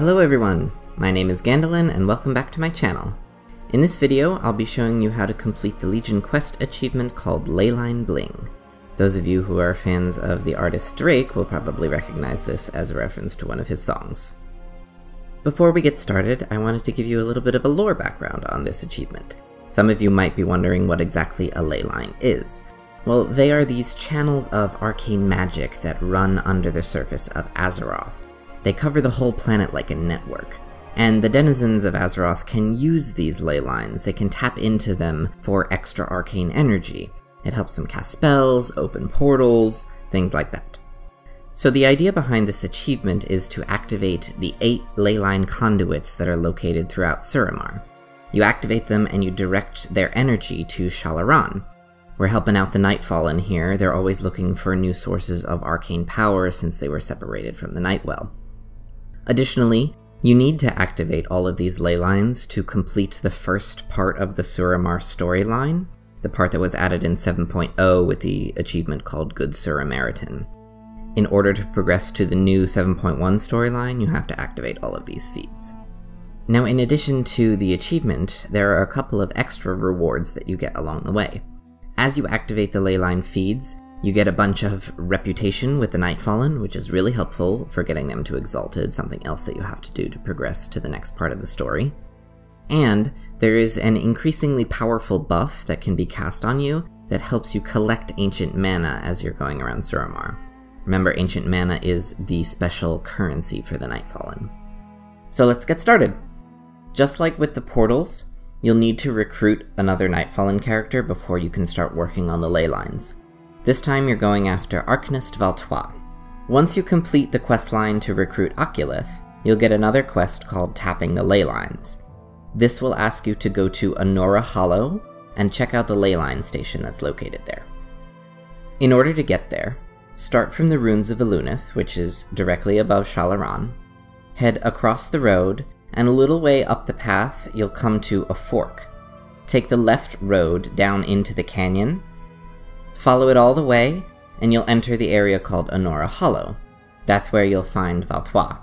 Hello everyone, my name is Gandalin and welcome back to my channel. In this video, I'll be showing you how to complete the Legion Quest achievement called Leyline Bling. Those of you who are fans of the artist Drake will probably recognize this as a reference to one of his songs. Before we get started, I wanted to give you a little bit of a lore background on this achievement. Some of you might be wondering what exactly a ley line is. Well, they are these channels of arcane magic that run under the surface of Azeroth. They cover the whole planet like a network. And the denizens of Azeroth can use these ley lines, they can tap into them for extra arcane energy. It helps them cast spells, open portals, things like that. So the idea behind this achievement is to activate the eight leyline conduits that are located throughout Suramar. You activate them and you direct their energy to Shal'Aran. We're helping out the Nightfallen here, they're always looking for new sources of arcane power since they were separated from the Nightwell. Additionally, you need to activate all of these ley lines to complete the first part of the Suramar storyline, the part that was added in 7.0 with the achievement called Good Suramaritan. In order to progress to the new 7.1 storyline, you have to activate all of these feats. Now, in addition to the achievement, there are a couple of extra rewards that you get along the way. As you activate the leyline feeds, you get a bunch of reputation with the Nightfallen, which is really helpful for getting them to Exalted, something else that you have to do to progress to the next part of the story. And there is an increasingly powerful buff that can be cast on you that helps you collect ancient mana as you're going around Suramar. Remember, ancient mana is the special currency for the Nightfallen. So let's get started! Just like with the portals, you'll need to recruit another Nightfallen character before you can start working on the ley lines. This time you're going after Arcanist Valtrois. Once you complete the quest line to recruit Oculeth, you'll get another quest called Tapping the Ley Lines. This will ask you to go to Anora Hollow and check out the ley line station that's located there. In order to get there, start from the ruins of Elune'eth, which is directly above Shal'Aran, head across the road, and a little way up the path you'll come to a fork. Take the left road down into the canyon, follow it all the way, and you'll enter the area called Anora Hollow. That's where you'll find Valtrois.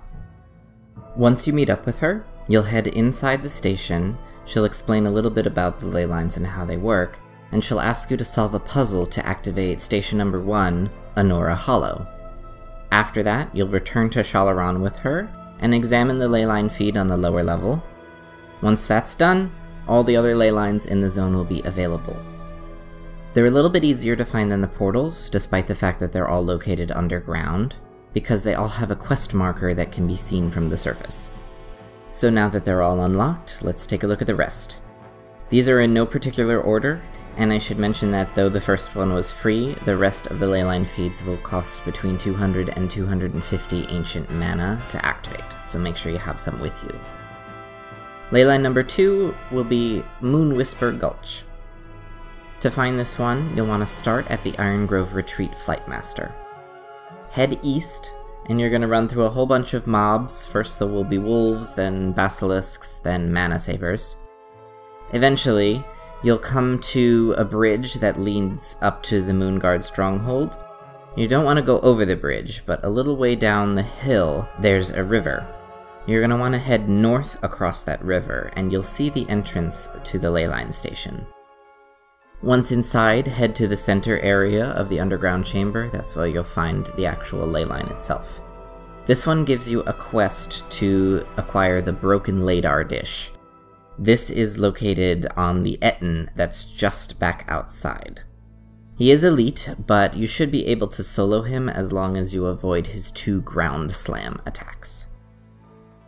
Once you meet up with her, You'll head inside the station, she'll explain a little bit about the ley lines and how they work, and she'll ask you to solve a puzzle to activate station number 1, Anora Hollow. After that, you'll return to Shal'Aran with her, and examine the ley line feed on the lower level. Once that's done, all the other ley lines in the zone will be available. They're a little bit easier to find than the portals, despite the fact that they're all located underground, because they all have a quest marker that can be seen from the surface. So now that they're all unlocked, let's take a look at the rest. These are in no particular order, and I should mention that though the first one was free, the rest of the leyline feeds will cost between 200 and 250 ancient mana to activate, so make sure you have some with you. Leyline number 2 will be Moon Whisper Gulch. To find this one, you'll want to start at the Iron Grove Retreat Flightmaster. Head east and you're gonna run through a whole bunch of mobs. First there will be wolves, then basilisks, then mana sabers. Eventually, you'll come to a bridge that leads up to the Moonguard stronghold. You don't want to go over the bridge, but a little way down the hill, there's a river. You're going to want to head north across that river, and you'll see the entrance to the leyline station. Once inside, head to the center area of the underground chamber, that's where you'll find the actual ley line itself. This one gives you a quest to acquire the Broken Ladar dish. This is located on the Ettin that's just back outside. He is elite, but you should be able to solo him as long as you avoid his two ground slam attacks.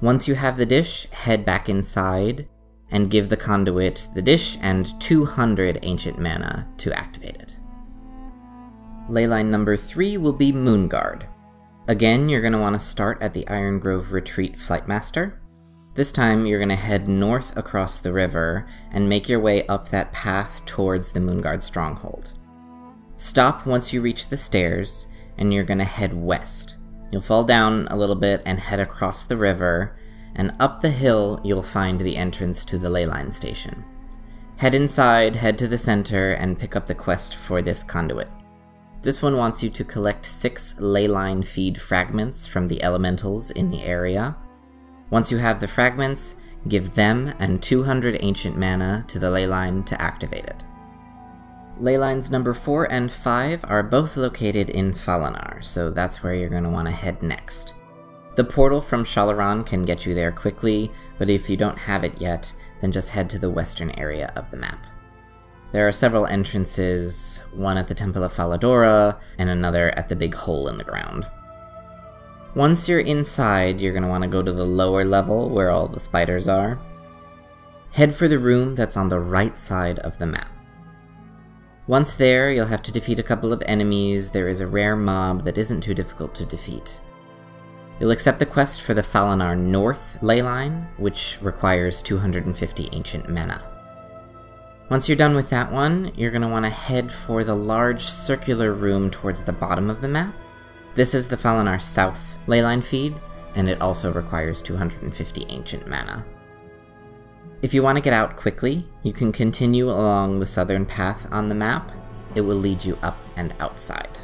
Once you have the dish, head back inside and give the conduit the dish and 200 ancient mana to activate it. Leyline number 3 will be Moonguard. Again, you're going to want to start at the Iron Grove Retreat Flightmaster. This time, you're going to head north across the river and make your way up that path towards the Moonguard Stronghold. Stop once you reach the stairs, and you're going to head west. You'll fall down a little bit and head across the river, and up the hill you'll find the entrance to the leyline station. Head inside, head to the center, and pick up the quest for this conduit. This one wants you to collect six leyline feed fragments from the elementals in the area. Once you have the fragments, give them and 200 ancient mana to the leyline to activate it. Leylines number 4 and 5 are both located in Falanaar, so that's where you're going to want to head next. The portal from Shal'Aran can get you there quickly, but if you don't have it yet, then just head to the western area of the map. There are several entrances, one at the Temple of Fal'adora, and another at the big hole in the ground. Once you're inside, you're going to want to go to the lower level where all the spiders are. Head for the room that's on the right side of the map. Once there, you'll have to defeat a couple of enemies. There is a rare mob that isn't too difficult to defeat. You'll accept the quest for the Falanaar North ley line, which requires 250 ancient mana. Once you're done with that one, you're going to want to head for the large circular room towards the bottom of the map. This is the Falanaar South leyline feed, and it also requires 250 ancient mana. If you want to get out quickly, you can continue along the southern path on the map. It will lead you up and outside.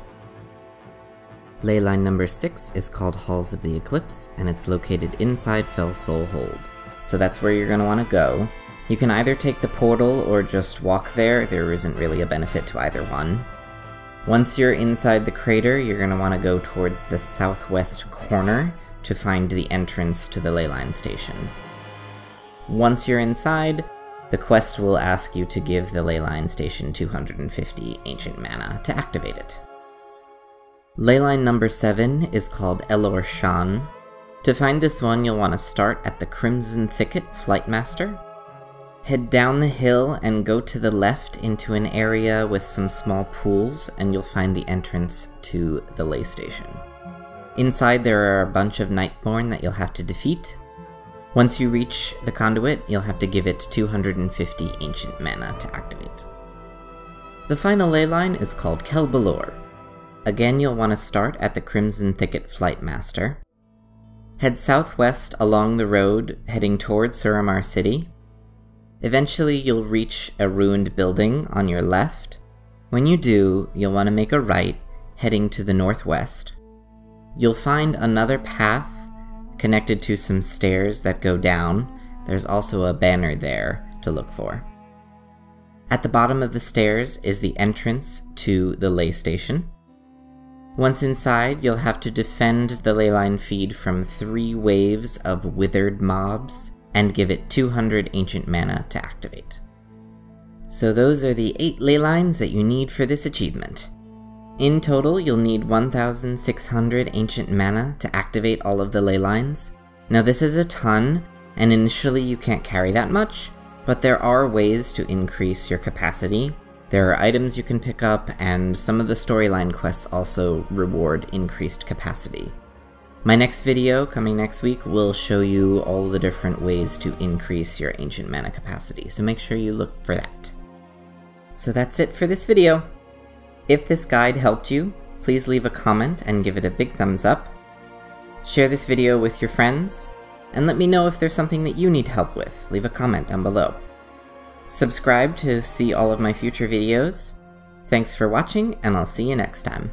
Leyline number 6 is called Halls of the Eclipse, and it's located inside Felsoul Hold. So that's where you're going to want to go. You can either take the portal or just walk there, there isn't really a benefit to either one. Once you're inside the crater, you're going to want to go towards the southwest corner to find the entrance to the leyline station. Once you're inside, the quest will ask you to give the leyline station 250 ancient mana to activate it. Leyline number 7 is called Elor'shan. To find this one, you'll want to start at the Crimson Thicket Flightmaster. Head down the hill and go to the left into an area with some small pools, and you'll find the entrance to the ley station. Inside there are a bunch of Nightborn that you'll have to defeat, once you reach the conduit, you'll have to give it 250 ancient mana to activate. The final ley line is called Kel'balor. Again, you'll want to start at the Crimson Thicket Flightmaster. Head southwest along the road heading towards Suramar City. Eventually, you'll reach a ruined building on your left. When you do, you'll want to make a right, heading to the northwest. You'll find another path connected to some stairs that go down. There's also a banner there to look for. At the bottom of the stairs is the entrance to the ley station. Once inside, you'll have to defend the leyline feed from three waves of withered mobs and give it 200 ancient mana to activate. So those are the 8 ley lines that you need for this achievement. In total, you'll need 1,600 ancient mana to activate all of the ley lines. Now this is a ton, and initially you can't carry that much, but there are ways to increase your capacity. There are items you can pick up, and some of the storyline quests also reward increased capacity. My next video, coming next week, will show you all the different ways to increase your ancient mana capacity, so make sure you look for that. So that's it for this video. If this guide helped you, please leave a comment and give it a big thumbs up. Share this video with your friends, and let me know if there's something that you need help with. Leave a comment down below. Subscribe to see all of my future videos. Thanks for watching, and I'll see you next time.